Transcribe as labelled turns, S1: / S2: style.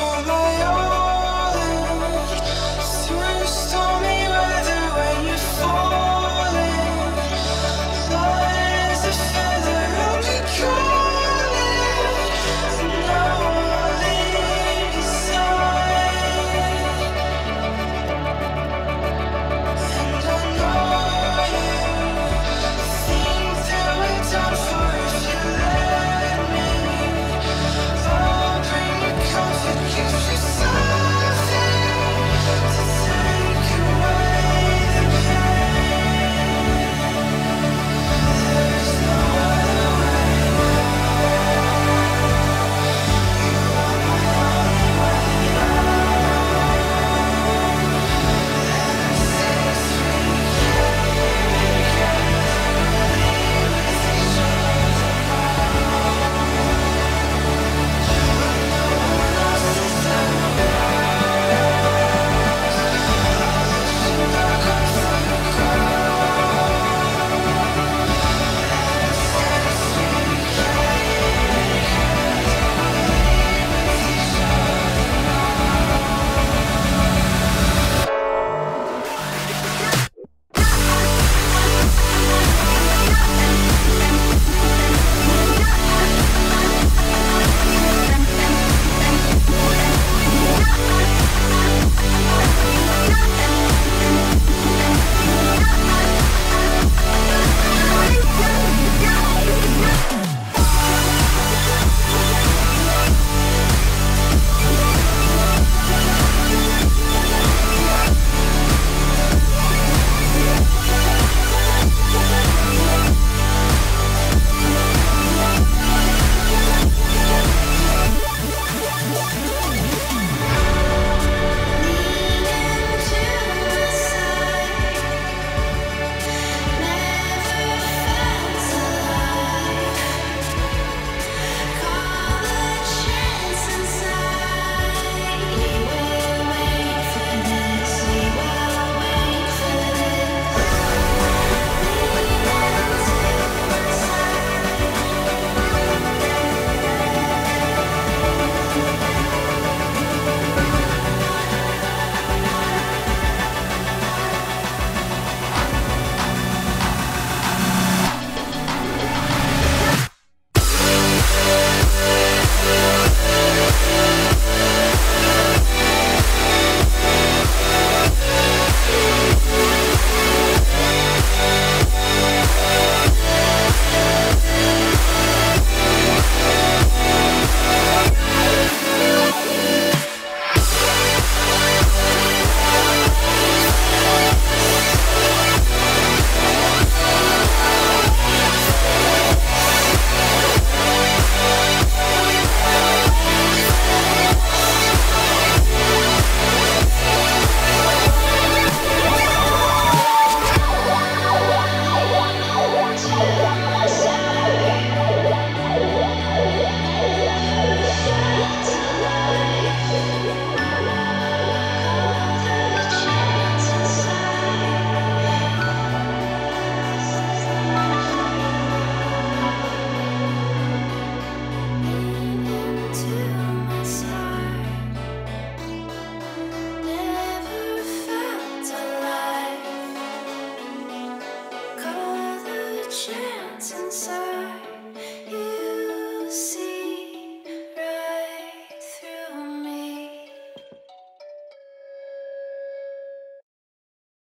S1: oh my